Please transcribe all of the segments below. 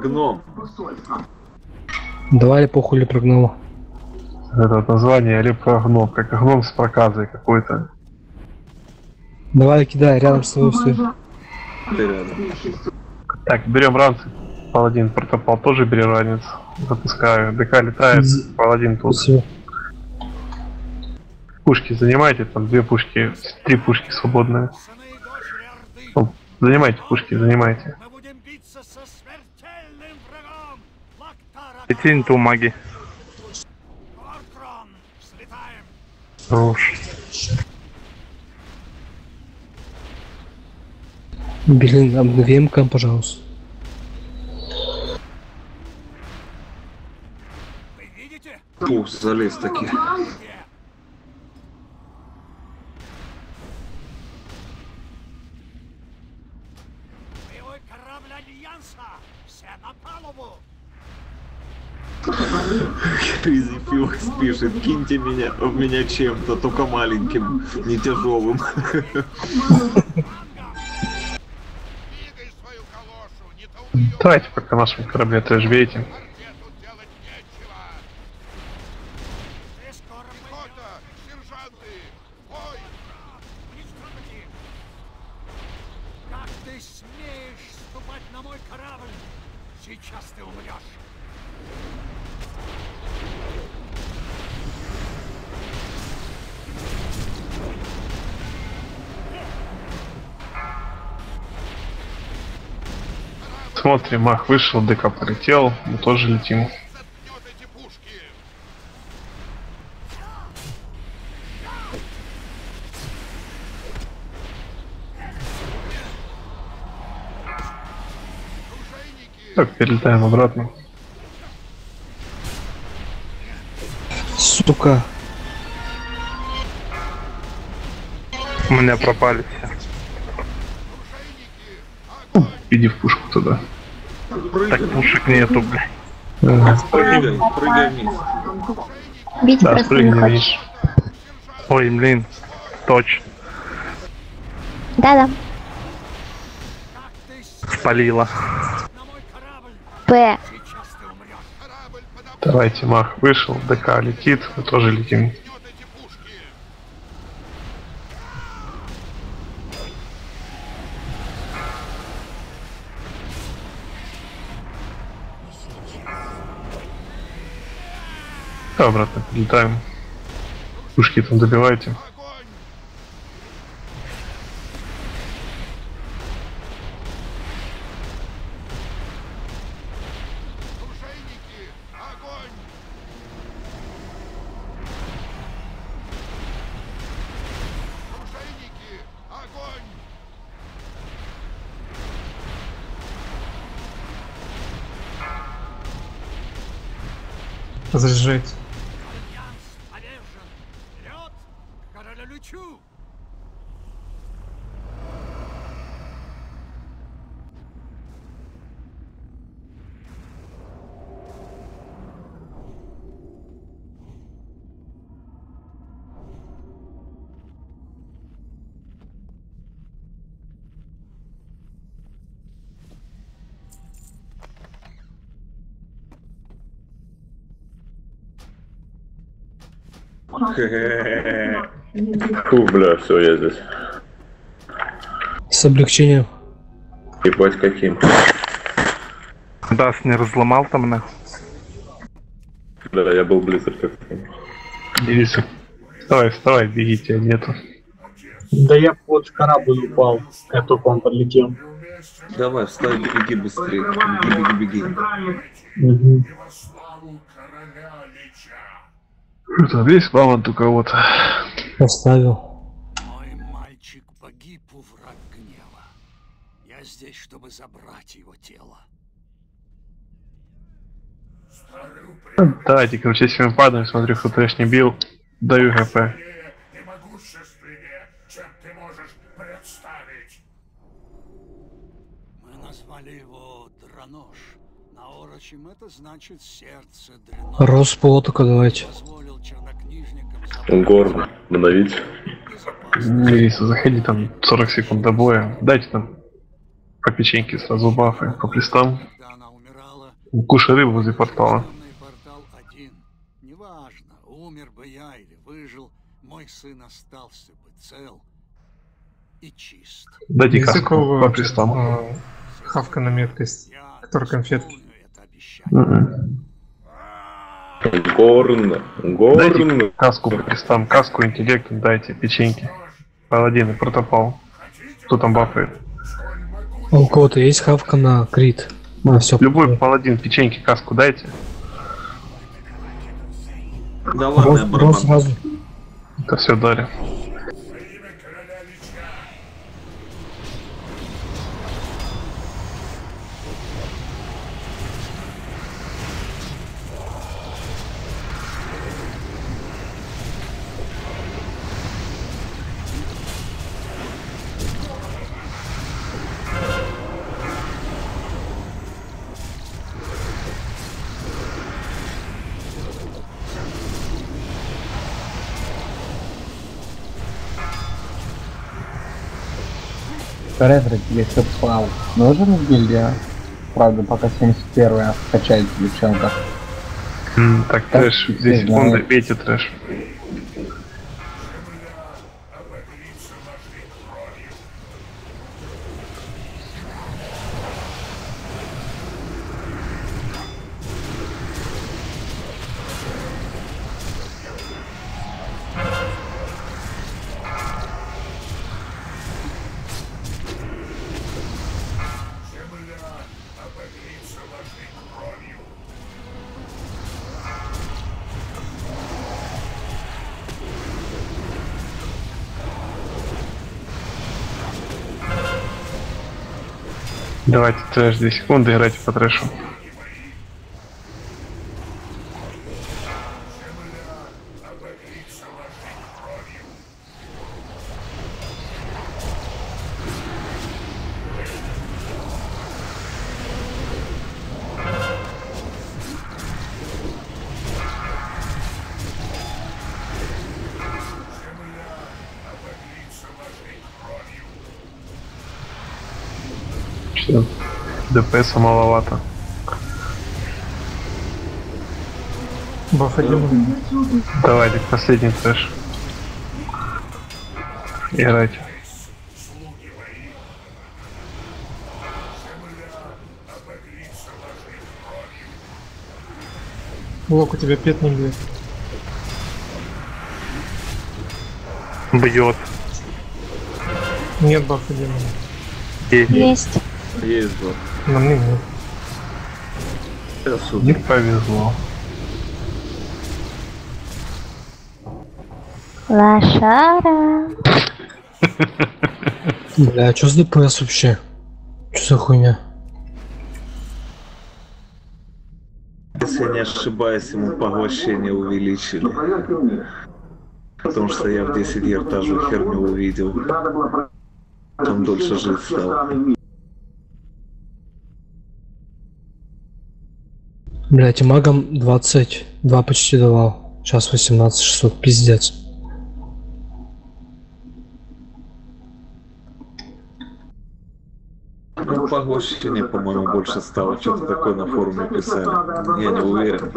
гном. Давай эпоху или прогнала. Это название либо гном, как гном с проказой какой-то. Давай кидай, рядом с тобой все. Ты рядом. Так, берем ранцы. Паладин протопал тоже бери ранец. Запускаю. ДК летает, З- паладин тут. Все. Пушки занимайте, там две пушки, три пушки свободные. Занимайте пушки, занимайте. Лактара Летинту маги. Горкрон! Слетаем! Хорош. Блин, обнови МК, пожалуйста. Вы видите? Ух, залез таки. Где? Боевой корабль Альянса! Все на палубу! Кризи Филкс пишет, киньте меня, в меня чем-то, только маленьким, не тяжелым. Давайте пока нашем корабле тоже видите. Смотрим, мах вышел, ДК полетел, мы тоже летим. Так, перелетаем обратно. Сука. У меня пропали все. Иди в пушку туда. Так Прыгай, пушек нету, бля. Ага. прыгай, прыгай вниз. Бить Да, просто не хочешь. видишь. Ой, блин. Точно. Да-да. Спалила. П. Давайте, мах вышел, ДК летит, мы тоже летим. Обратно прилетаем. Пушки там добивайте. Фу, бля, все, я здесь. С облегчением. Ебать каким. Даст не разломал там на. Да, я был близок к этому. Дивизия. Вставай, вставай, беги, тебя нету. Да я под корабль упал, как только он подлетел. Давай, вставай, беги быстрее. Беги, беги, беги. Мгм. Там, есть мамонт у кого-то? Оставил. Мой мальчик погиб у враг гнева. Я здесь, чтобы забрать его тело. Давайте, короче, если мы падаем, смотрю, кто трэш не бил, даю ГП. и могущественнее, чем ты можешь представить. Мы назвали его Дранош. На орочем это значит сердце Дренош. Росполотока давайте. Горн, обновить. Лиса, заходи там 40 секунд до боя. Дайте там по печеньке сразу бафы, по портала. Кушай рыбу возле портала. Главный портал один. Неважно, умер бы я или выжил, мой сын остался бы цел и чист. Дайте какого, по крестам. а, Хавка на меткость. Который конфетки. исполню это Мгм. Горн, Дайте горн. каску по крестам, каску, интеллект, дайте, печеньки. Паладины, протопал. Кто там бафает? А у кого-то есть хавка на крит? А, все. Любой паладин, печеньки, каску дайте. Да ладно, я барабан. сразу. Это все дали. Редрик, если плал, нужен в гильдия? Правда, пока 71 качает девчонка. М, Так, Так, трэш, все 2 секунды, знают. бейте трэш. Трэш, 2 секунды, играйте по трэшу. ДПС маловато. Баф один. Давайте, последний трэш. Играйте. Лок, у тебя пет не бьет. Бьет. Нет баф один. Есть. Есть вот. На мне нет. Не повезло. Лошара. Бля, а чё за ДПС вообще? Чё за хуйня? Если я не ошибаюсь, ему поглощение увеличили. Потому что я в 10 гер та же херню увидел. Там дольше жить стал. Блять, и магам 22 почти давал. Сейчас 18 600, пиздец. Ну, поглощение, по-моему, больше стало. Что-то такое на форуме писали. Я не уверен.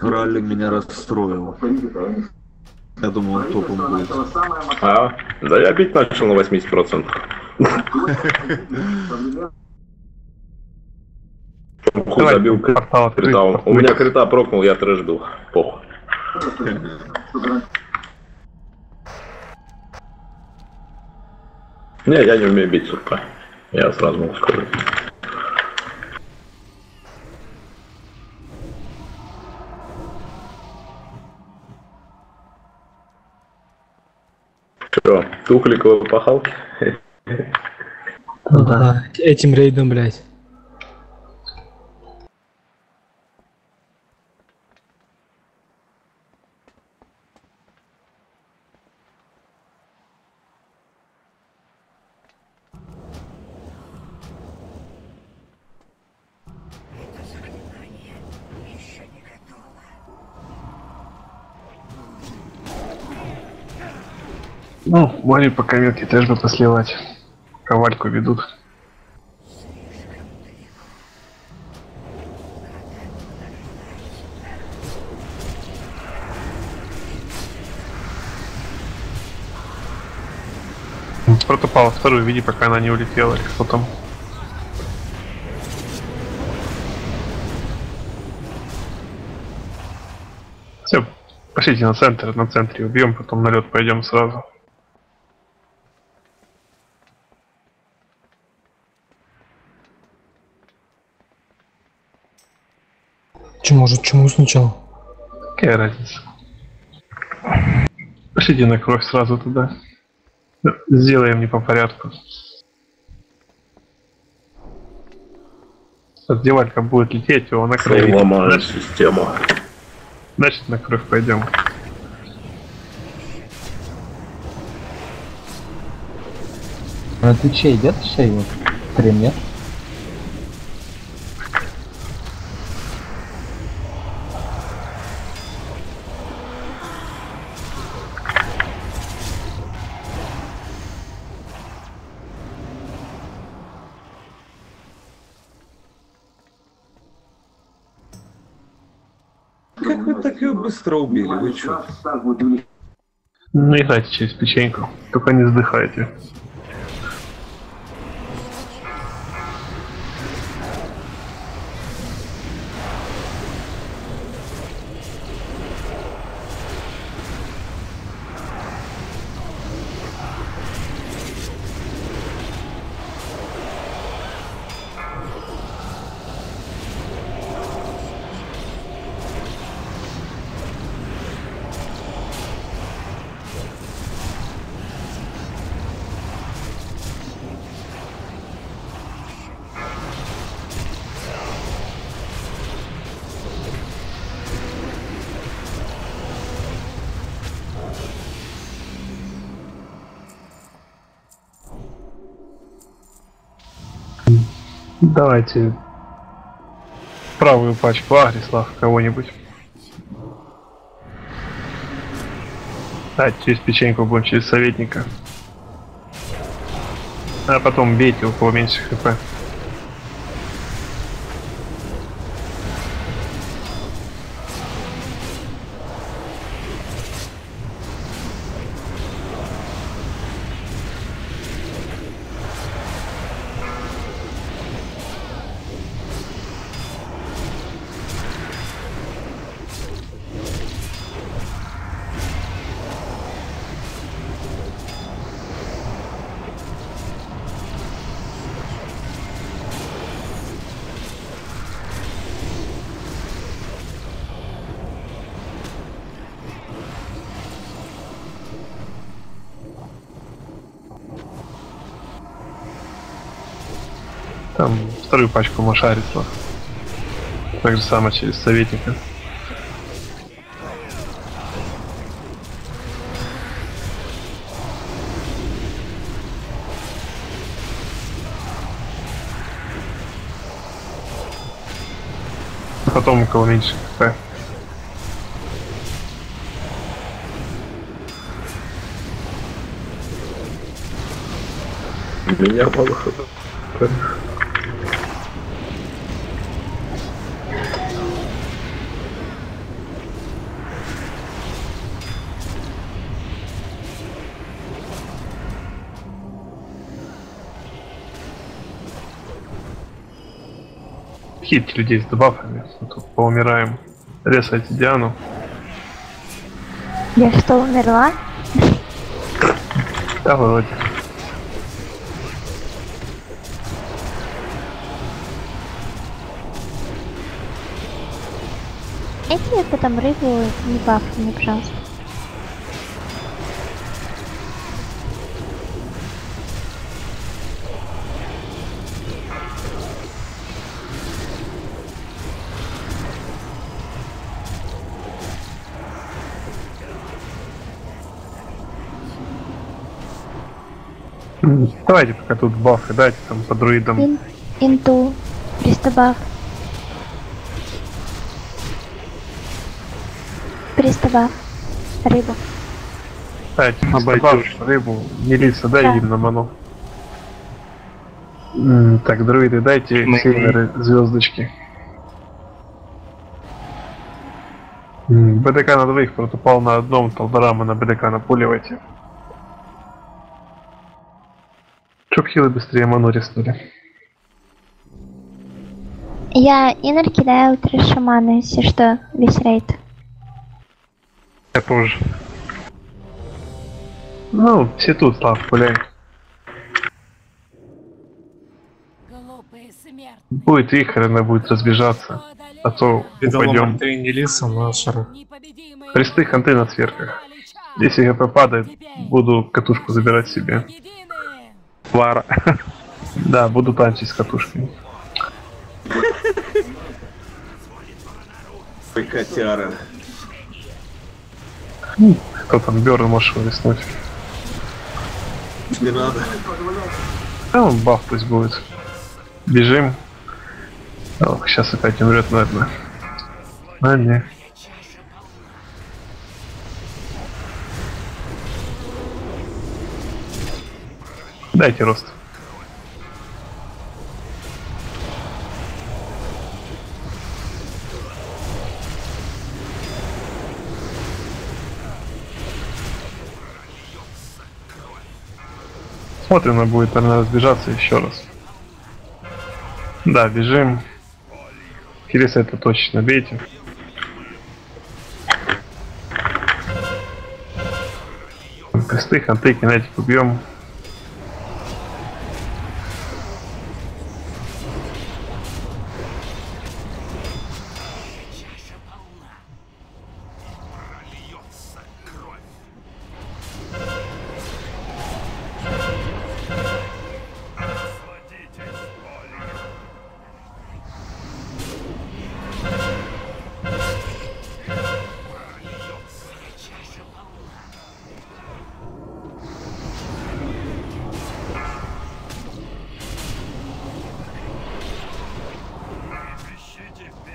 Ралли меня расстроил. Я думал, он топом будет. А, да я бить начал на 80%. Похуй, Давай, забил крита. У- меня крита прокнул, я трэш бил. Похуй. Не, я не умею бить, сука. Я сразу могу сказать. Что, тухликовые пахалки? Да. Этим рейдом, блять. Ну, море пока мелкий теж бы посливать. Ковальку ведут. Протопал вторую види, пока она не улетела. Кто там? Все, пошлите на центр, на центре убьем, потом на лед пойдем сразу. Может, чему сначала? Какая разница? Пошлите на кровь сразу туда. Сделаем не по порядку. Девалька будет лететь, его на кровь. Ты ломаешь Значит, систему. значит, на кровь пойдем. На Твиче идет сей вот стрим, нет? Так ее быстро убили? Вы чё? Ну, играйте через печеньку. Только не вздыхайте. Давайте правую пачку Агрислав кого-нибудь. Да, через печеньку будем, через советника. А потом бейте, у кого меньше хп. Там вторую пачку Машарисла. Так же самое через советника. Потом у кого меньше. У меня мало хп. Хит людей с дебафами. Тут поумираем. Резайте Диану. Я что, умерла? Да, вроде. Эти потом рыбу не бафни, пожалуйста. Давайте пока тут бафы дайте там по друидам. Ин, инту, пристабав. Пристабав. Рыбу. Обойдёшь. добавь рыбу, милиция, дай Да. им на ману. Так, друиды, дайте Мы- северы звездочки. БДК на двоих протупал на одном, Талдорама на БДК напуливайте. Чтоб хилы быстрее ману реснули. Я инер кидаю три шамана, если что, весь рейд. Я тоже. Ну, все тут, Слав, смертные. Будет вихрь, она будет разбежаться. А то упадем. Ты не. Христы ханты на час. Если ГП падает, буду катушку забирать себе. Вара. Да, буду танчить с катушкой. Ой, котяра. Кто там Берн можешь вылеснуть? Не надо. Да, он баф пусть будет. Бежим. Ох, сейчас опять умрет, наверное. А, не. Дайте рост. Смотрим, она будет, наверное, разбежаться еще раз. Да, бежим. Кириса это точно бейте. Кресты, ханты, кинетик убьем.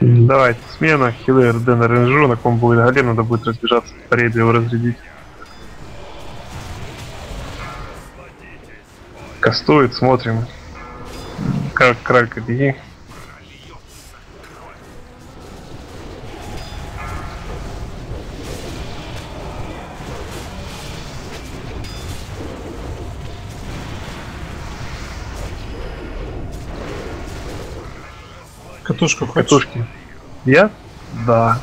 Давайте, смена, хилы РД на рейнжу, на ком будет голем, надо будет разбежаться по рейду его разрядить. Кастует, смотрим. Как кралька беги. Катушку хочешь? Катушки. Я? Да.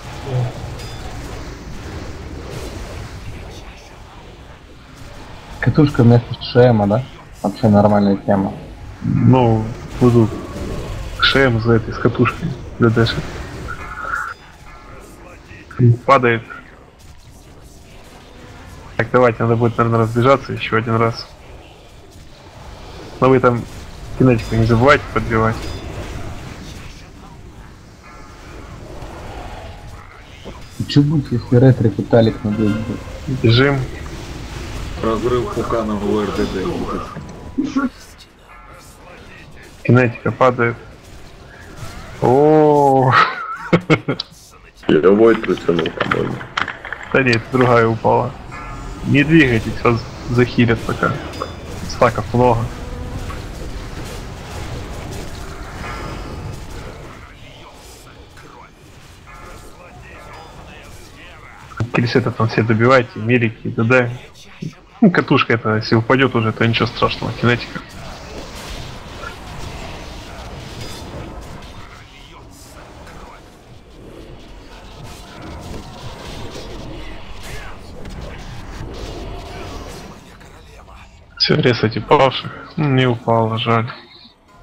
Катушка вместо шема, да? Вообще нормальная тема. Ну, буду шеем за этой с катушкой ДДшек. Падает. Так, давайте, надо будет, наверное, разбежаться еще один раз. Но вы там кинетику не забывайте подбивать. Что будет, если ретрик Талик надеть будет? Бежим. Разрыв пукана в РДД будет. Кинетика падает. О, Я войд притянул, по-моему. да нет, другая упала. Не двигайтесь, вас захилят пока. Стаков много. Кельсета там все добивайте, мелики, ДД. Ну, катушка это, если упадет уже, то ничего страшного, кинетика. Все, резайте павших. М, Не упало, жаль.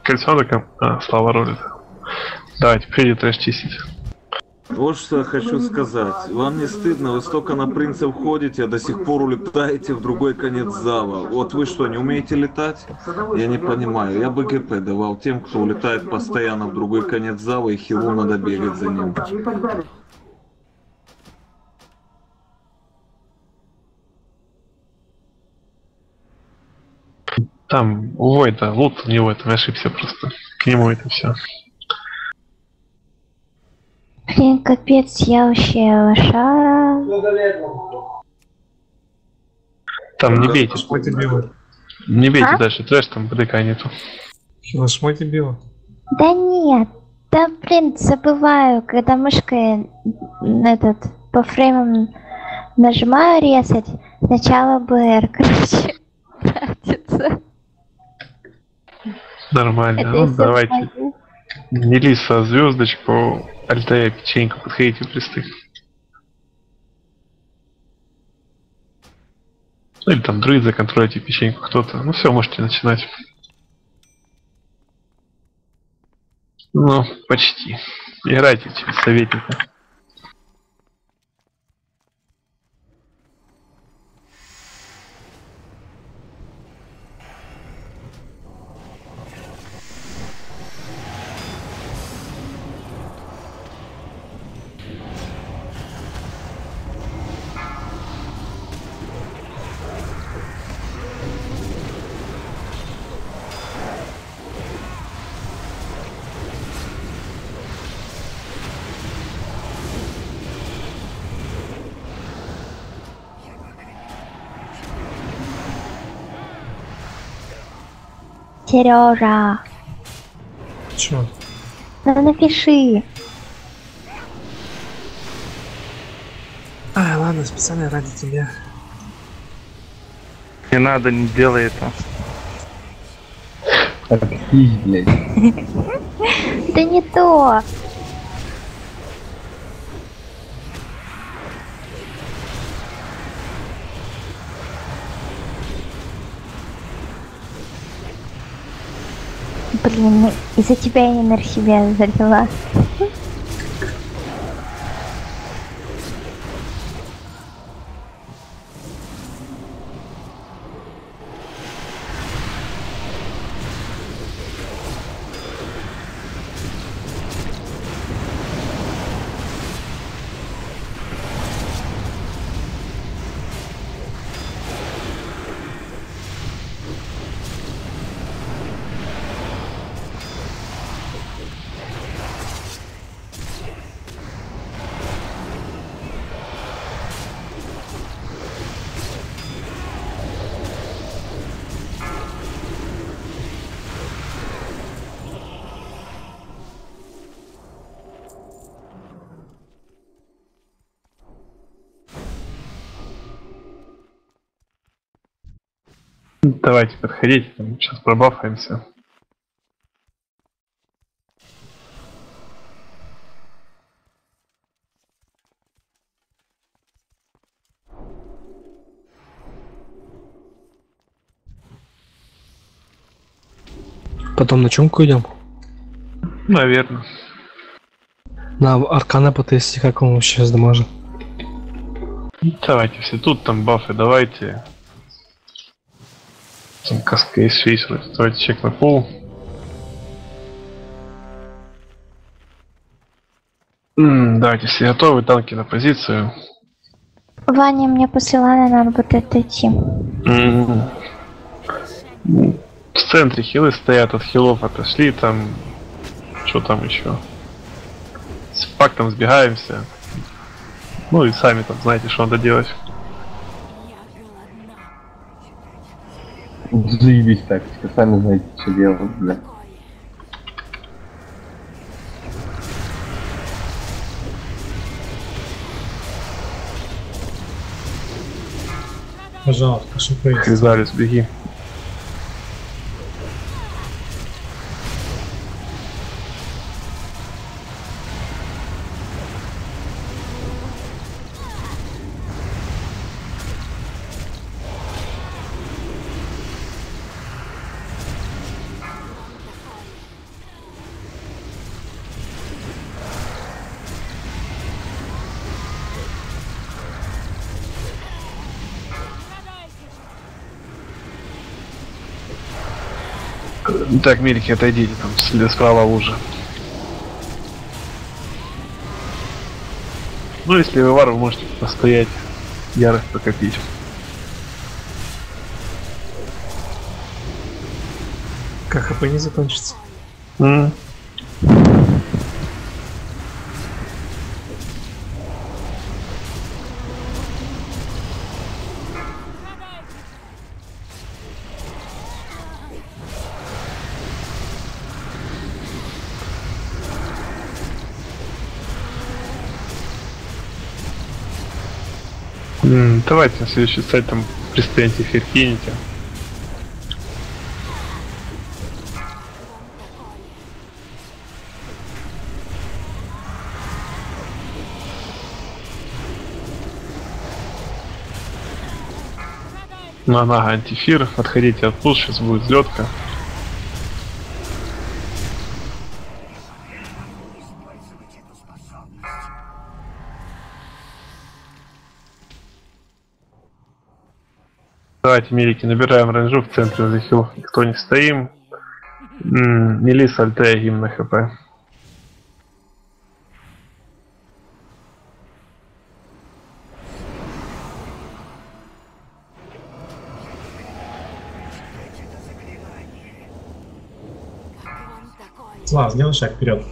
Кольцо до ком... А, слава ролит. Давайте, придет трэш чистить. Вот что я хочу сказать. Вам не стыдно, вы столько на принцев ходите, а до сих пор улетаете в другой конец зала. Вот вы что, не умеете летать? Я не понимаю. Я бы ГП давал тем, кто улетает постоянно в другой конец зала, и хилу надо бегать за ним. Там у Войда лут у него это ошибся просто. К нему это все. Блин, капец, я вообще лошара. Там не бейте. Шмоти било. Не бейте А? дальше, трэш, там БДК нету. Шмоти било. Да нет, да блин, забываю, когда мышкой этот по фреймам нажимаю резать, сначала БР, короче, тратится. Нормально. Это Ну, давайте. могу. Не со звездочку, альтая печеньку, подходите в. Ну или там друид законтролите печеньку кто-то. Ну все, можете начинать. Ну, почти. Играйте через советника. Сережа, Чё? ну напиши. Ай, ладно, специально ради тебя. Не надо, не делай это. Отпись, блядь. Да не то. Блин, из-за тебя я на себя залила. Давайте, подходите, там сейчас пробафаемся. Потом на чумку идем. Наверное. На аркана потестить, как он вообще сдамажит. Давайте все тут, там бафы, давайте. Каска из фейсера. Давайте чек на пол. М, Давайте, все готовы, танки на позицию. Ваня мне посылала, надо будет это идти. М. В центре хилы стоят, от хилов отошли, там... Что там еще? С фактом сбегаемся. Ну и сами там знаете, что надо делать. Заебись тактика, сами знаете, что делать, бля. Пожалуйста, шипы. Кризалис, беги. Так, милики, отойдите, там справа лужа. Ну, если вы вар, вы можете постоять, ярость покопить. Как хп не закончится. М. Давайте на следующий сайт там пристаньте эфир кинете. На нога антифир, отходите от пул, сейчас будет взлетка. Давайте, милики, набираем рейнджу в центре захил. Никто не стоим. М, Мелис, альтея, гимн на хп. Слав, сделай шаг вперед.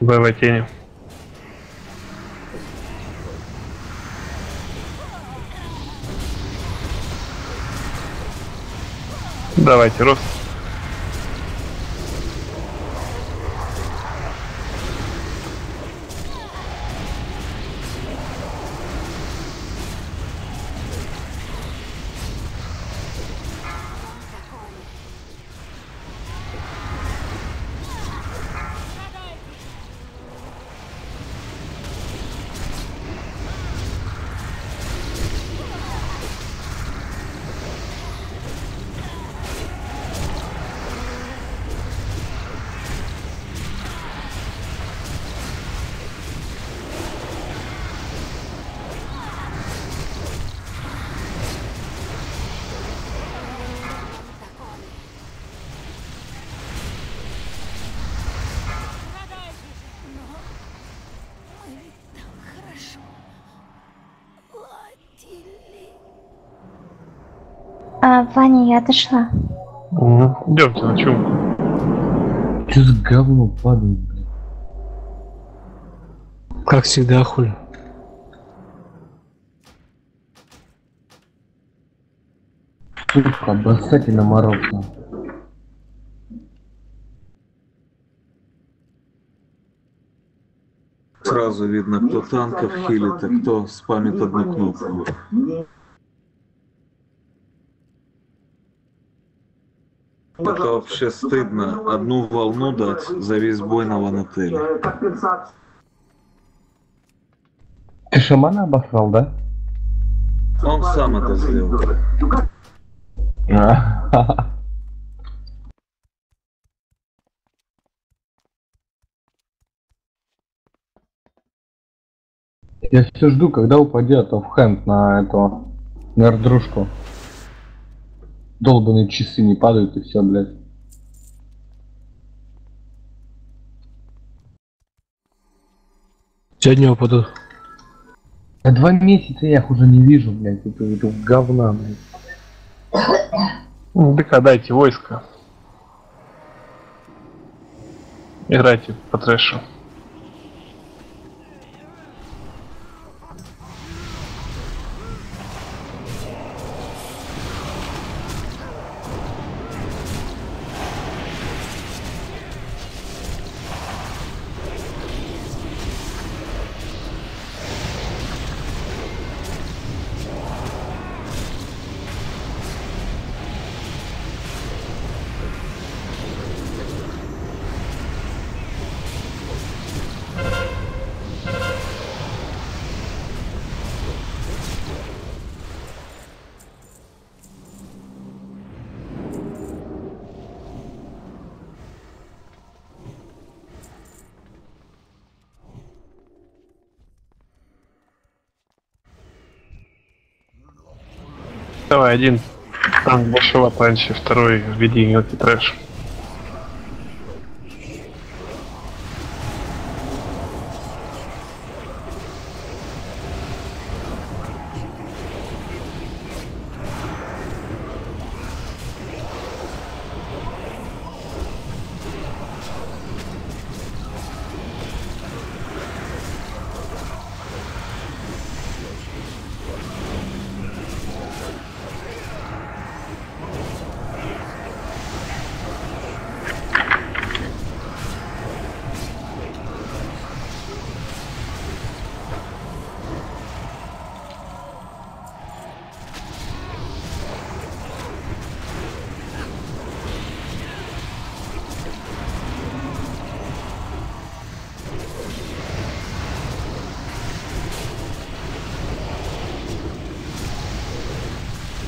БВ тени. Давайте, рост. А, Ваня, я дошла. Идемте на чумку. Че за говно падает, блядь? Как всегда, хули. Сука, обоссательно морозно. Сразу видно, кто танков хилит, а кто спамит одну кнопку. Это вообще стыдно. Одну волну дать за весь бой на ванотеле. Ты шамана обосрал, да? Он сам это сделал. А, Я все жду, когда упадет оффхенд на эту нердрушку. Долбаные часы не падают и все, блядь. Сегодня упадут. А два месяца я их уже не вижу, блядь. Это, это говна, блядь. Ну, ДК дайте войско. Играйте по трэшу. Давай, один танк большого раньше, второй введи мелкий трэш.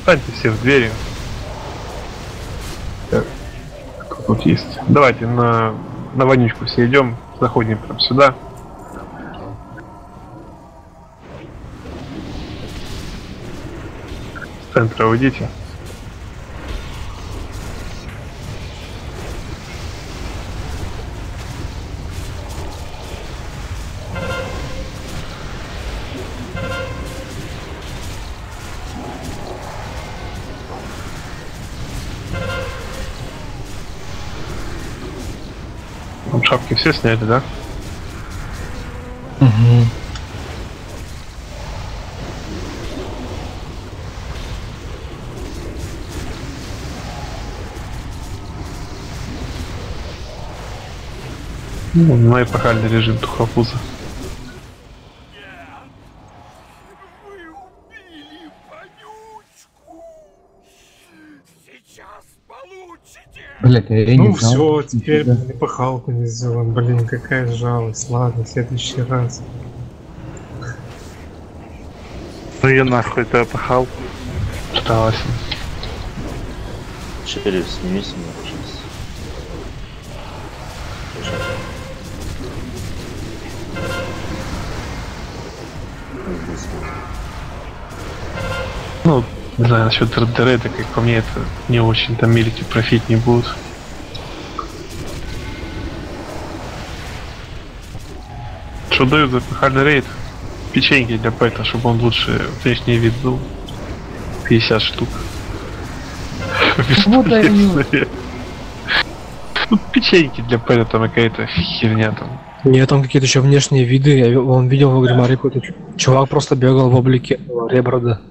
Встаньте все в двери. Так, кто тут есть? Давайте на, на вонючку все идем, заходим прям сюда. С центра уйдите. Все сняли, да? Угу. Ну, на эпохальный режим тухопуза. Вы убили вонючку! Сейчас получите! Блять, я Ну не знал. все, теперь блин, пахалку не сделаем. Блин, какая жалость. Ладно, в следующий раз. Ну я нахуй это пахал. Согласен. Шериф, сними не знаю, насчет так как по мне это не очень там милики профит не будут. Что дают за эпохальный рейд? Печеньки для пэта, чтобы он лучше внешний вид был. 50 штук. Вот. Ну, печеньки для пэта там какая-то херня там. Нет, там какие-то еще внешние виды. Я он видел в Гримаре какой-то чувак просто бегал в облике Реброда.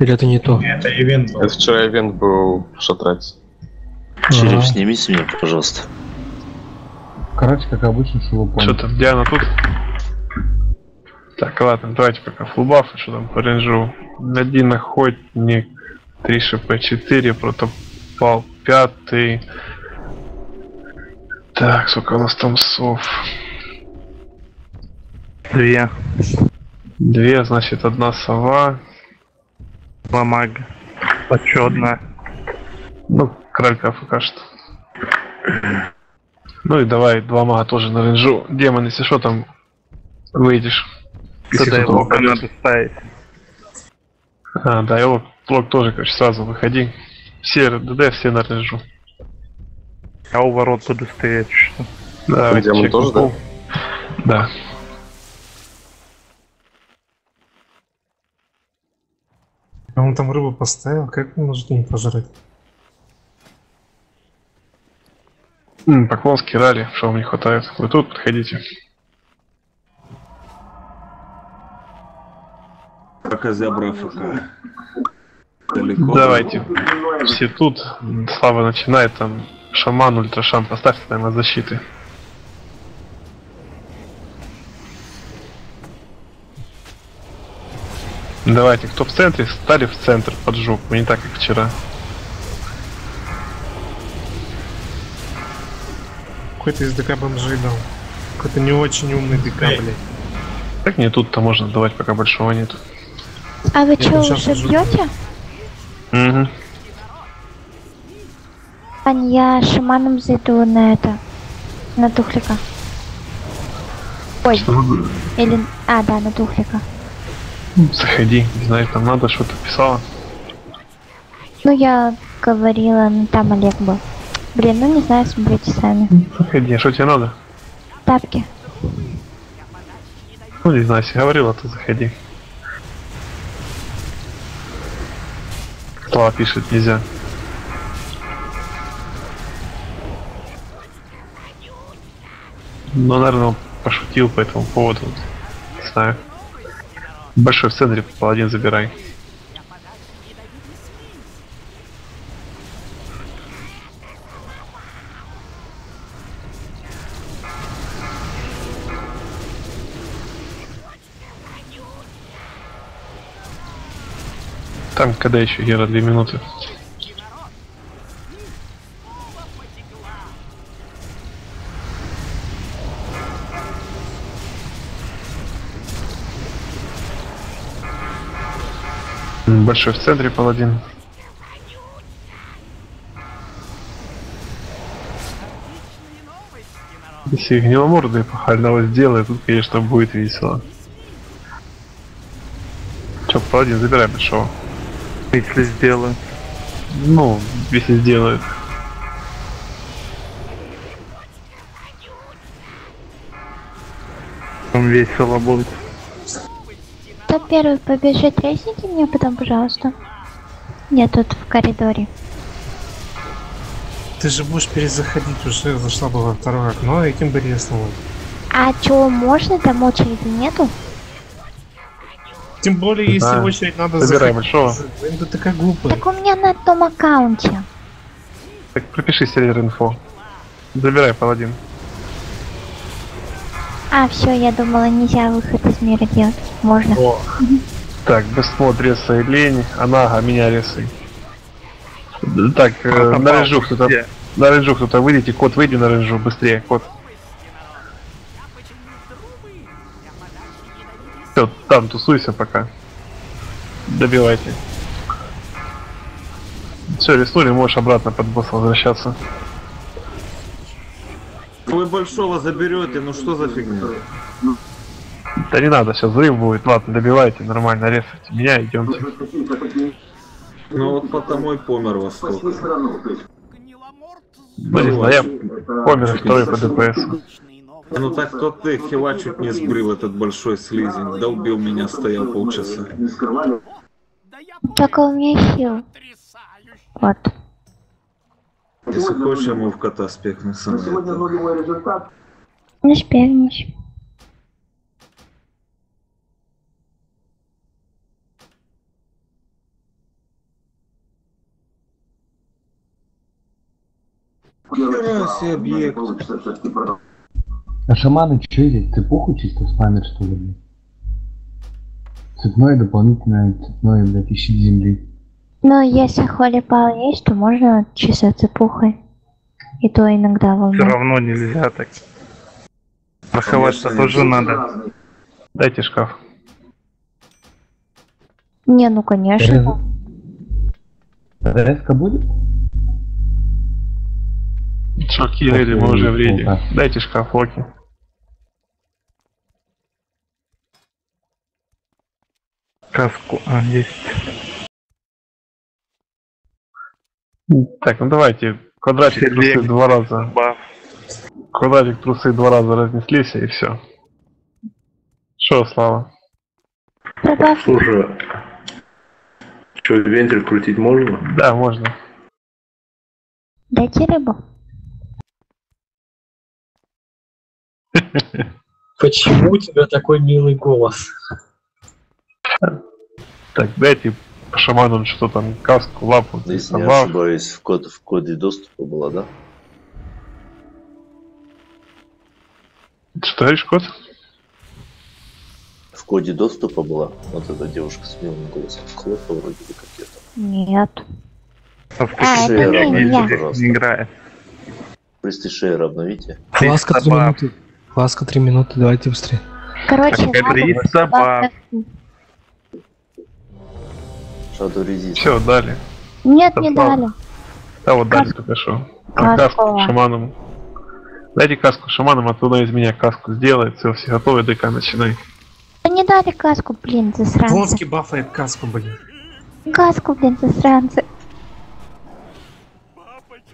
Или это не то? Это ивент был. Это вчера ивент был в Шатраксе. Шериф, Ага. сними с меня, пожалуйста. Короче, как обычно, шелупон. Что там, Диана тут? Так, ладно, давайте пока фулбафы, что там по рейнджу. Один охотник, 3 шп 4, протопал 5. Так, сколько у нас там сов? Две. Две, значит, одна сова. Два мага. Почетная. Ну, кролька пока что. Ну и давай, два мага тоже на рейнджу. Демон, если что, там выйдешь. Если Тогда его надо ставить. А, да, его блок тоже, короче, сразу выходи. Все РДД, все на рейнджу. А у ворот буду стоять, что? Давайте Демон тоже, да? Да. А он там рыбу поставил, как он может не пожрать? М, Поклонский ралли, что вам не хватает. Вы тут подходите. Пока зябра ФК. Далеко. Давайте. Все тут. Слава начинает там. Шаман, ультрашам, поставьте там от защиты. Давайте, кто в центре, стали в центр поджог, не так, как вчера. Какой-то из ДК бомжей дал. Какой-то не очень умный ДК, блядь. Так не тут-то можно давать, пока большого нет. А вы что, уже- бьете? Угу. Ань, я шаманом зайду на это. На тухлика. Ой, или... А, да, на тухлика. Заходи, не знаю, там надо что-то писала. Ну, я говорила, ну там Олег был. Блин, ну не знаю, смотрите сами. Заходи, а что тебе надо? Тапки. Ну, не знаю, если говорила, то заходи. Слава пишет, нельзя. Ну, наверное, пошутил по этому поводу. Не знаю. Большой в центре, паладин забирай. Там когда еще Гера две минуты. большой в центре паладин. Если гниломордые похального сделают, тут, конечно, будет весело. Че паладин, забирай большого. Если сделают. Ну, если сделает. Там весело будет. Кто первый побежит, тресните меня потом, пожалуйста. Я тут в коридоре. Ты же будешь перезаходить, уже зашла бы во второе окно, этим бы резнул. А чё, можно там очереди нету? Тем более, если Да. очередь надо Забирай заходить. большого. Ты такая глупая. Так у меня на том аккаунте. Так пропиши сервер инфо. Забирай, паладин. А, все, я думала, нельзя выход из мира делать. Можно. Так, Бестмод резай лень, Анага, меня резай. Д- Так, э, на рейнджу кто-то. На рейнджу кто-то выйдите, кот выйди на рейнджу, быстрее, кот. Все, там тусуйся пока. Добивайте. Все, риснули, можешь обратно под босса возвращаться. Вы большого заберете, ну что за фигня? Да не надо, сейчас взрыв будет. Ладно, добивайте, нормально, резайте. Меня идемте. Ну вот потому и помер во сколько. Блин, а я помер второй по ДПС. Ну так то ты, хила чуть не сбрил этот большой слизень. Долбил меня, стоял полчаса. Только у меня сил. Вот. Если хочешь, я могу в кота спекнуться на это. Не спрягнешь. Хера себе объект. А шаманы что здесь? Цепуху чисто спамят, что ли? Цепное дополнительное, цепное, блядь, ищи земли. Но если холи пал есть, то можно чисто цепухой. И то иногда Все волна. равно нельзя так. Страховаться тоже надо. Дайте шкаф. Не, ну конечно. Резко будет? Шоки рейды, мы уже в рейде. Ага. Дайте шкаф, Локи. Каску. А, есть. Так, ну давайте. Квадратик Селект. трусы два раза. Баф. Квадратик трусы два раза разнеслись и все. Что, Слава? Прибавь. Слушай, что, вентиль крутить можно? Да, можно. Дайте рыбу. Почему у тебя такой милый голос? Так, дайте по шаманам что там, каску, лапу, Если не ошибаюсь, в, код, в коде доступа было, да? Говоришь, кот? В коде доступа была вот эта девушка с милым голосом. Хлопа вроде бы как-то. Нет. А в А, это не пожалуйста. не играет. Присти шеер обновите. Класка 3 Забав. минуты. Класка 3 минуты, давайте быстрее. Короче, это надо Shadow Resist. Все, дали. Нет, не Забав. дали. Да вот дали Каску. только что. А, Каску. каску шаманам. Дайте каску шаманам, а она из меня каску сделает. Все, все готовы, ДК начинай. Да Не дали каску, блин, засранцы. Плоский бафает каску, блин. Каску, блин, засранцы.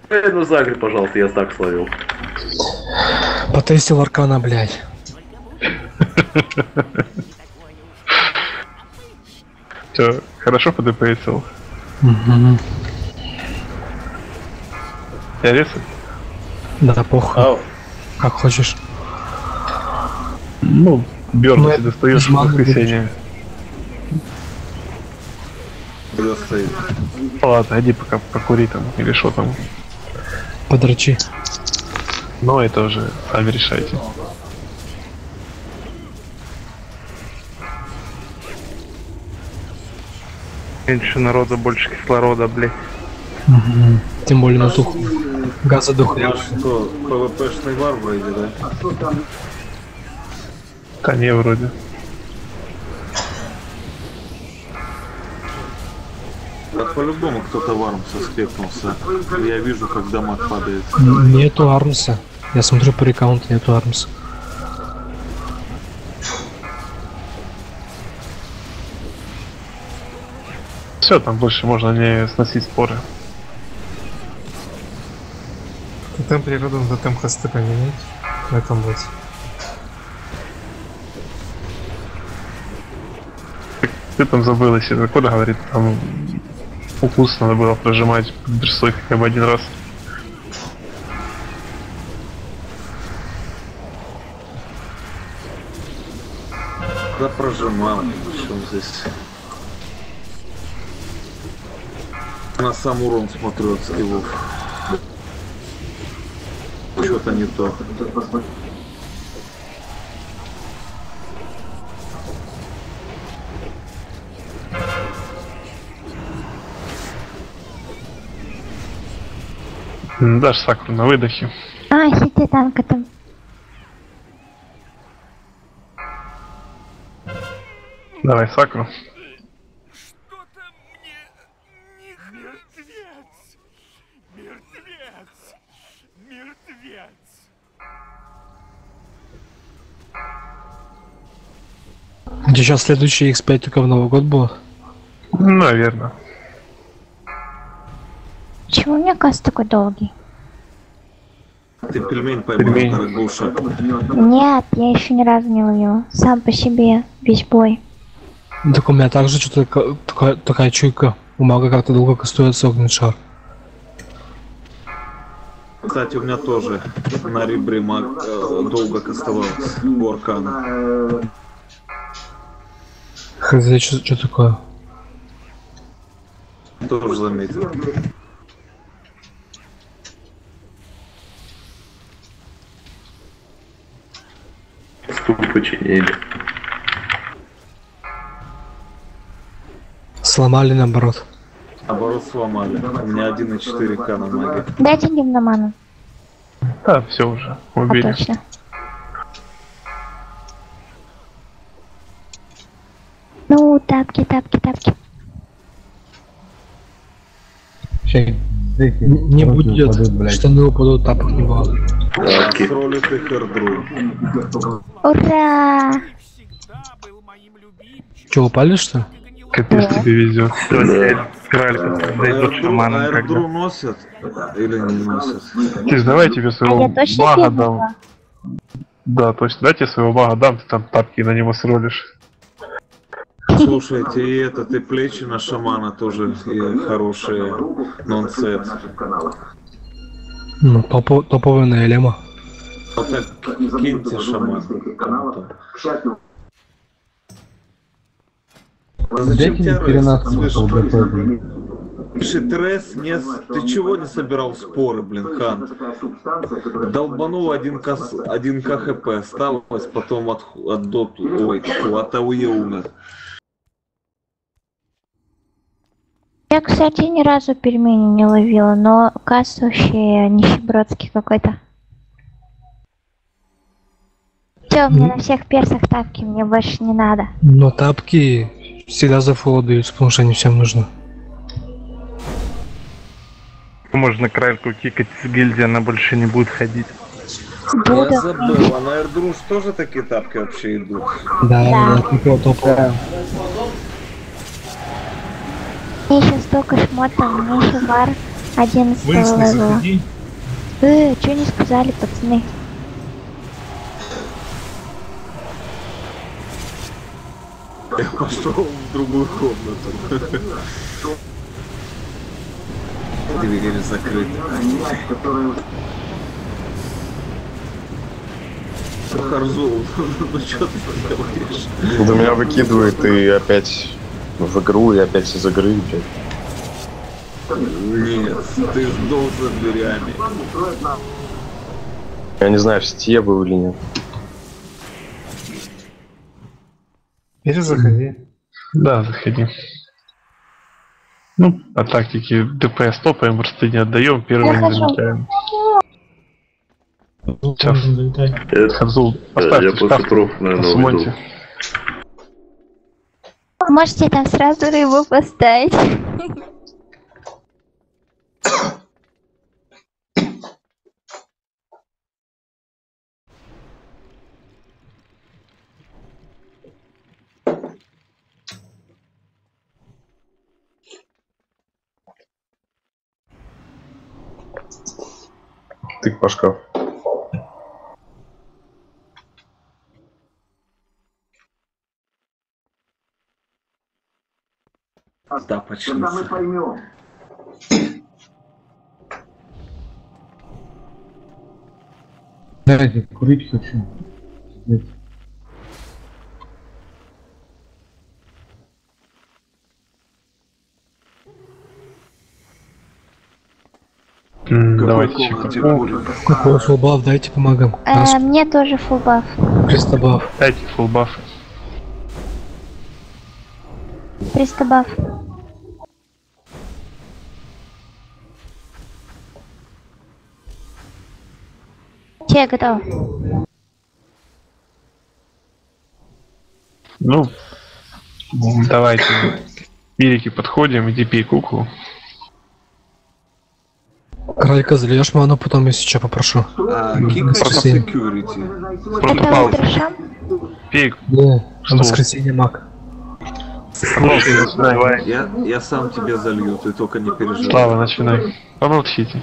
Э, ну загри, пожалуйста, я так словил. Потестил аркана, блядь. Все, хорошо по ДПСил. Мгм. Я резать? Да, похуй. Ау, Как хочешь. Ну, Бёрн, Ну, достаешь в воскресенье. Стоит. Ладно, иди пока покури там, или что там. Подрачи. Но это уже сами решайте. Меньше народа, больше кислорода, блядь. Мгм. Тем более на туху. Газа Я дохуя. что, ПВПшный вар вроде, да? Да не, вроде. Да по-любому кто-то варм соспектнулся. Я вижу, как дамаг падает. Нету Армса. Я смотрю по рекаунту, нету армс. Все, там больше можно не сносить споры. Тотем природу на тотем хосты поменять в этом вот. Ты там забыл, если закон говорит, там укус надо было прожимать дрессой хотя бы один раз. Да прожимал, что здесь. На сам урон смотрю от скиллов. Что-то не то. Дашь сакру на выдохе. А, сиди танка там. Давай сакру. Сейчас следующий X5 только в Новый год было? Наверное. Почему у меня каст такой долгий? Ты пельмень поймал, Пельмень. дорогуша. Нет, я еще ни разу не ловила. Сам по себе, весь бой. Так у меня также что-то ка- такая, такая чуйка. У мага как-то долго кастуется огненный шар. Кстати, у меня тоже на ребре маг э, долго кастовался у аркана. Хз, что, что такое? Тоже заметил. Стук починили. Сломали наоборот. Наоборот сломали. У меня 1.4к на маге. Дайте гимноману. Да, все уже. А Убили. точно. Ну, тапки, тапки, тапки. Н- Не будет, упадут, штаны упадут, тапок не было. Да, ролик и хердру. Ура! Че, упали что ли? Капец тебе везет. Краль дойдут шаманом когда. Аэрдру носят или не носят? Тиш, давай я тебе А своего первая дам. Да, точно. Дайте своего мага дам, ты там тапки на него сролишь. Слушайте, и это, ты плечи на шамана тоже и хорошие нонсет. Ну, топо- топовая наэлема. Вот так киньте шаман. А зачем на Слышь, ЛДП. Пиши, тресс не... Ты чего не собирал споры, блин, Хан? Долбанул один, кас... один КХП, осталось потом от, от доту, ой, от АУЕ умер. Я, кстати, ни разу пельмени не ловила, но каст вообще нищебродский какой-то. Все, мне на всех персах тапки, мне больше не надо. Но тапки всегда за фул даются, потому что они всем нужны. Можно кральку кикать с гильдии, она больше не будет ходить. Буду. Я забыл, а на Эрдруш тоже такие тапки вообще идут? Да, Да. да, топовая, топовая. Мне еще столько шмота, мне еще вар 11 Выясни, левела. Э, что не сказали, пацаны? Я пошел в другую комнату. Двери закрыты. Харзул, ну что ты делаешь? Да меня выкидывает и опять в игру, и опять из игры, блядь. Нет, ты ждал за дверями. Я не знаю, в сети был или нет. Иди заходи. Да, заходи. Ну, по тактике ДПС топаем, росты не отдаем, первого не замечаем. Сейчас. Я, Хабзул, я поставьте после ставку проф, наверное можете там сразу его поставить. Ты по шкафу. Тапочница. Дайте, курить хочу. Пиздец. М, Какой Давайте комнате чекаем. курим? Какой фулбаф, дайте помогам. Э, мне тоже фул баф. Пристабаф. Дайте фулл бафы. 300 баф. Че, готов. Ну, давайте. Мирики подходим, иди пей куклу. Кралька зальешь ману, потом если что попрошу. А, security. Не, Что? на воскресенье маг. Слушай, начинай. Я, я сам тебе залью, ты только не переживай. Слава, начинай. Помолчите.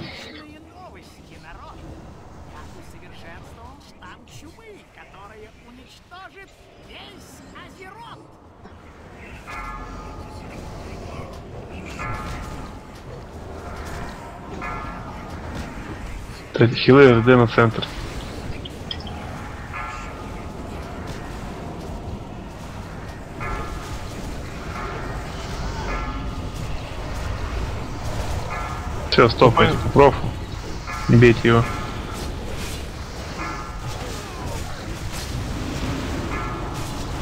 Кстати, хилы РД на центр. Все, стопайте по профу. Не бейте его.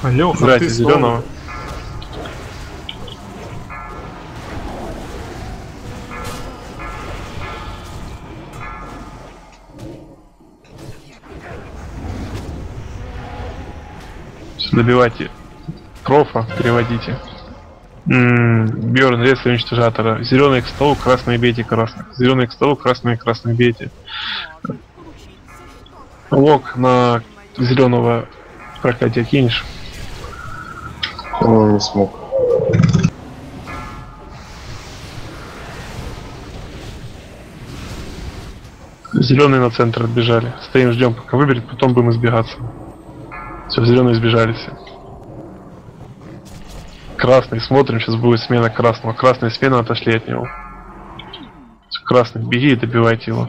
Брайте ты зеленого. Добивайте профа, переводите. Бьорн, рез уничтожатора. Зеленый к столу, красные бейте красных. Зеленый к столу, красные красных бейте. Лок на зеленого проклятие кинешь. О, не смог. Зеленые на центр отбежали. Стоим, ждем, пока выберет, потом будем избегаться. Все, зеленые избежали все. Красный, смотрим, сейчас будет смена красного. Красная смена, отошли от него. Красный, беги и добивайте его.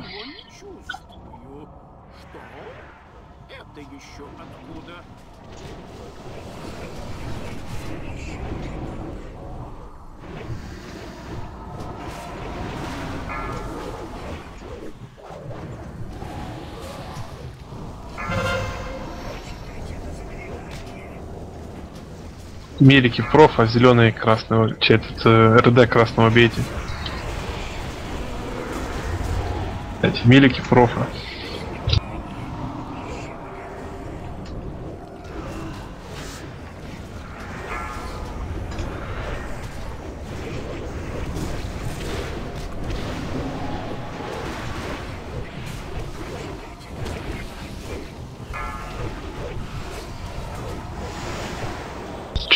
Мелики проф, а зеленые красного, че, этот, РД красного бейте. Эти милики профа.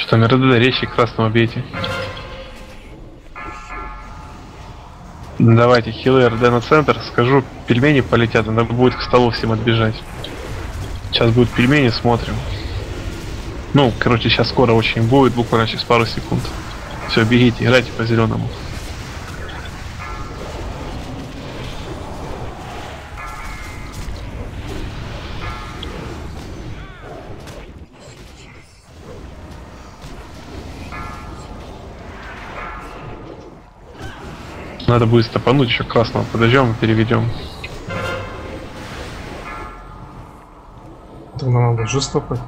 Там, РД речи красного бейте. Давайте, хилы РД на центр, скажу, пельмени полетят, надо будет к столу всем отбежать. Сейчас будут пельмени, смотрим. Ну, короче, сейчас скоро очень будет, буквально через пару секунд. Все, бегите, играйте по зеленому. Надо будет стопануть еще красного. Подождем и переведем. Тогда надо же стопать.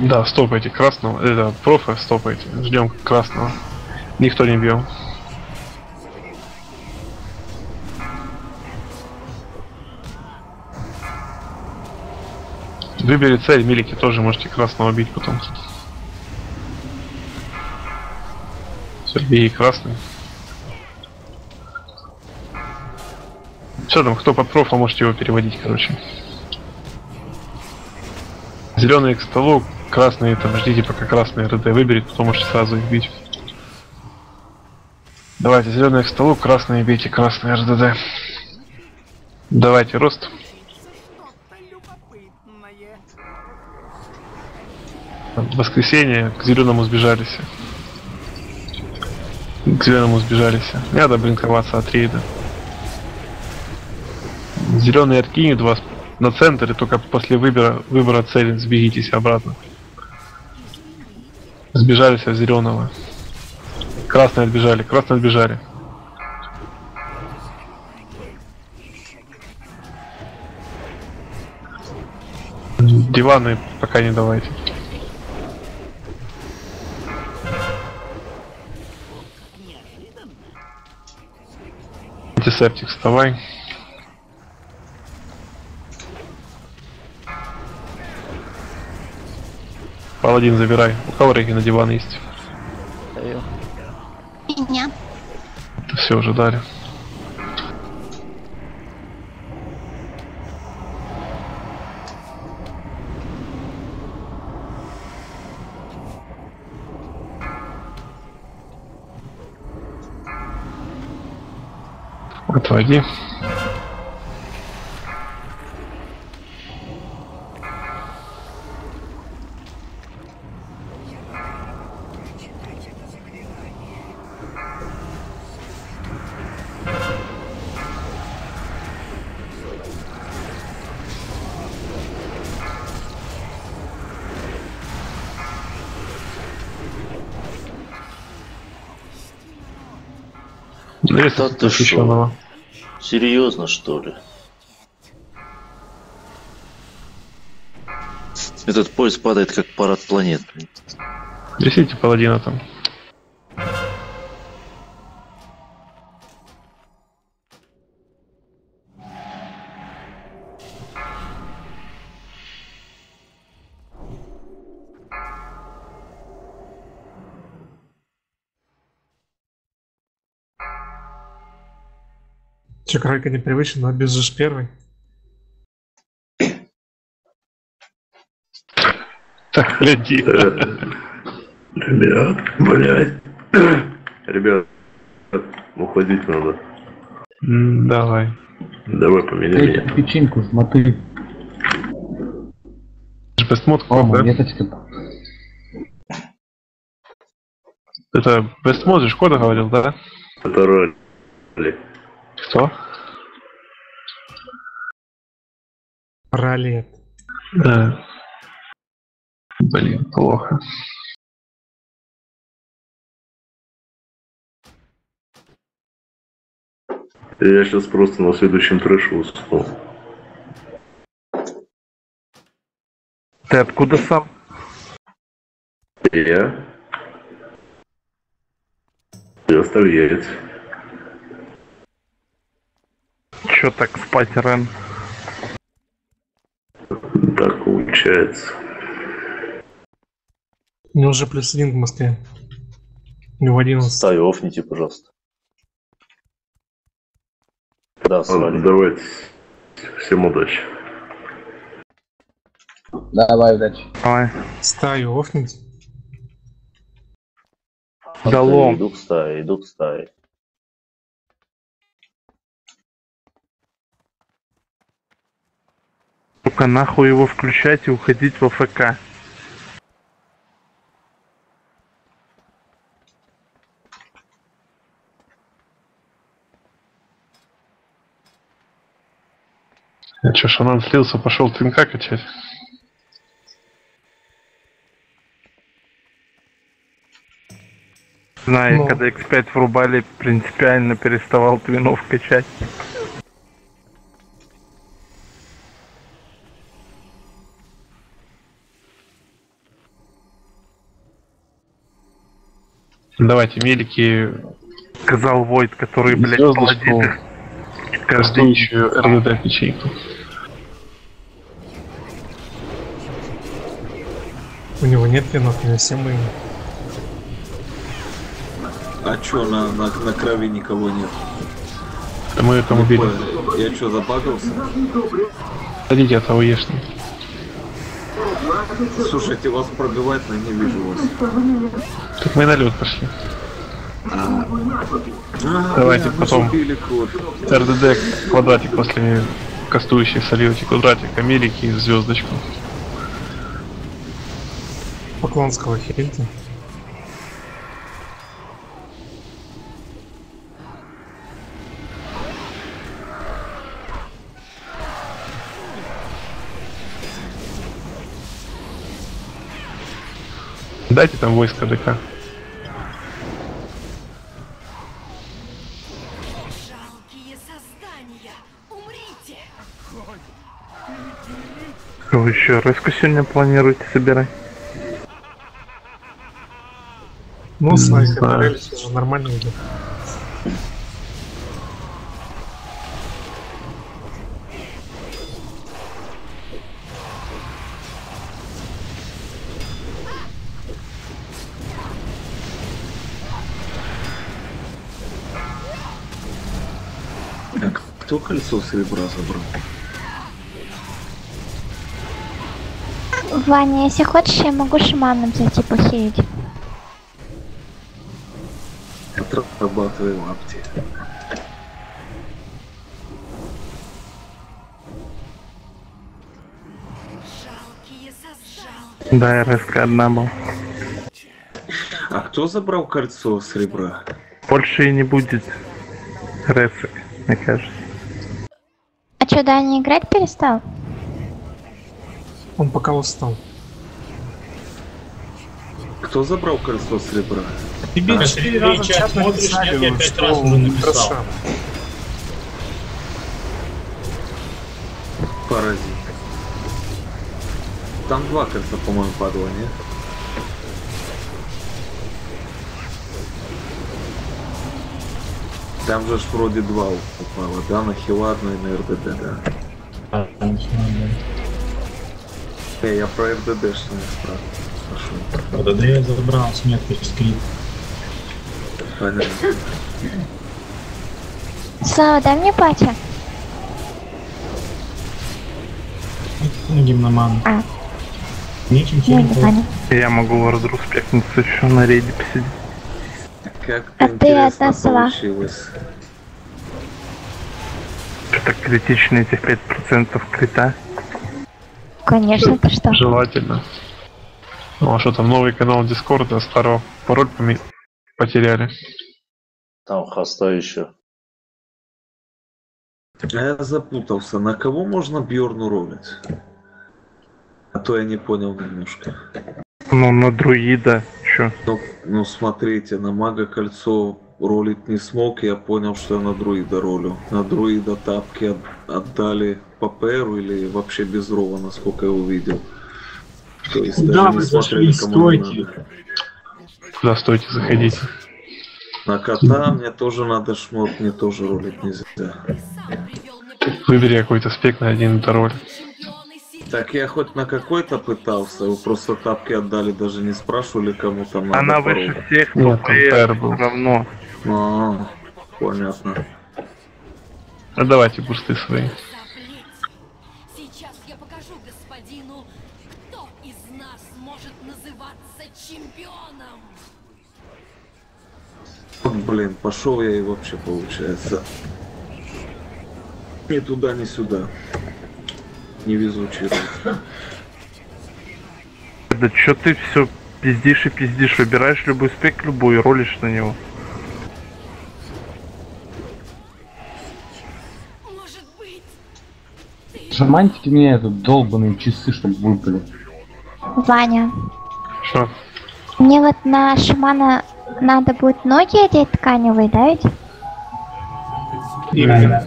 Да, стопайте красного. Это профа стопайте. Ждем красного. Никто не бьем. Выбери цель, милики тоже можете красного бить потом. Сергей красный. Что там, кто под профа, можете его переводить, короче. Зеленые к столу, красные там ждите, пока красные РД выберет, потом можете сразу их бить. Давайте, зеленые к столу, красные бейте, красные РДД. Давайте рост. Воскресенье к зеленому сбежались. К зеленому сбежались. Не надо блинковаться от рейда. Зеленый откинет вас на центр, и только после выбора, выбора цели сбегитесь обратно. Сбежались от зеленого. Красные отбежали, красные отбежали. Диваны пока не давайте. Антисептик, вставай. Паладин забирай. У кого рейки на диван есть? Даю. Меня. Все уже дали. Отводи. Да ты что? Серьезно, что ли? Этот поезд падает как парад планет. Несите паладина там. Че, крайка непривычно, но бежишь первый. Так, гляди. Ребят, блядь. Ребят, уходить надо. Давай. Давай поменяй меня. печеньку смотри. Бестмод О, да? монеточка. Это Бестмод же Шкода говорил, да? Это ролик. Кто? Ролет. Да. Блин, плохо. Я сейчас просто на следующем трэше усну. Ты откуда сам? Я? Я стареец. Чё так спать рано? Так получается. У него уже плюс один в Москве. У него 11. Ставь, офните, пожалуйста. Да, Ладно, давайте. Всем удачи. Давай, удачи. Давай. Стаю офнуть. Дало. Иду к стае, иду к стае. Только нахуй его включать и уходить в АФК. Я чё, шанан слился, пошел твинка качать? Знаю, Ну. когда X5 врубали, принципиально переставал твинов качать. Давайте, мелики, Сказал Войд, который, блядь, звездочку, паладин. каждеющую РДД печеньку. У него нет винов, у него все мы. А чё, на, на, на крови никого нет? Да мы там убили. Ой, Я чё, забагался? Садите от АОЕшни. Слушайте, вас пробивать, но не вижу вас. Так мы на лед пошли. А, Давайте блин, потом. РДД квадратик после кастующей сольете квадратик Америки и звездочку. Поклонского хильта. Дайте там войско ДК. Жалкие создания! Умрите! Вы еще резко сегодня планируете собирать? Ну, с Не Найкой знаю. боролись уже нормально идет. Кто кольцо серебра забрал? Ваня, если хочешь, я могу шаманом зайти похилить. Отрабатывай лапти. Да, резко одна была. А кто забрал кольцо серебра? Больше и не будет ресок, мне кажется. Что, Даня играть перестал? Он пока устал. Кто забрал кольцо серебра? Тебе А, четыре раза в чат смотришь, я тебе пять раз уже написал. Паразит. Там два кольца, по-моему, падало, нет? Там же ж вроде два упало, да, на Хиладну и на РДД, да. А, Э, я про РДД что не спрашиваю. РДД я забрал с меткой скрипт. Понятно. Слава, дай мне патя. Ну, гимноман. А. Нечем Ну, не хилить. Ваня. Я могу в разру спекнуться еще на рейде посидеть. Как-то А ты сова. получилось. Что-то критично этих 5% крита. Конечно, ты что? Желательно. Ну а что там, новый канал Дискорда, старого пароль поме- потеряли. Там хоста еще. А я запутался, на кого можно Бьорну ролить? А то я не понял немножко. Ну, на друида, чё? Ну, ну смотрите, на мага кольцо ролить не смог, я понял, что я на друида ролю. На друида тапки от- отдали по перу или вообще без рова, насколько я увидел. То есть даже вы не смотрели, кому не надо. Куда стойте, заходите. На кота мне тоже надо шмот, мне тоже ролить нельзя. Выбери какой-то спек на один роль. Так я хоть на какой-то пытался, вы просто тапки отдали, даже не спрашивали, кому там надо Она выше всех, Нет, но там пэр был. равно. А, понятно. А давайте бусты свои. Сейчас я покажу господину, кто из нас может называться чемпионом. Блин, пошел я и вообще получается. Ни туда, ни сюда. Невезучий рот. Да чё ты все пиздишь и пиздишь, выбираешь любой спек, любой и ролишь на него. Шамантики мне этот долбаные часы, чтобы выпали. Ваня, Что? мне вот на шамана надо будет ноги одеть тканевые, да ведь? Именно.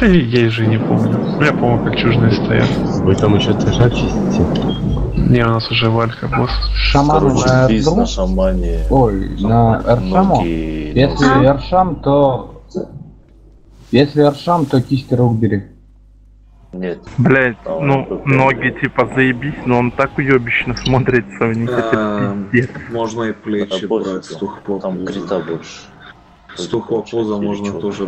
Да я я же не помню. Я помню, как чужные стоят. Вы там еще трешак чистите? Не, у нас уже Валька, босс. Шаман Короче, на бис на шамане. Ой, на Эршаму? Ноги, Если ноги. Эршам, то... Если Эршам, то кисти рук бери. Нет. Блять, ну, ноги типа заебись, но он так уебищно смотрится в них, это Эм, пиздец. Можно и плечи брать, стухпо Там крита больше. Стухлопуза можно тоже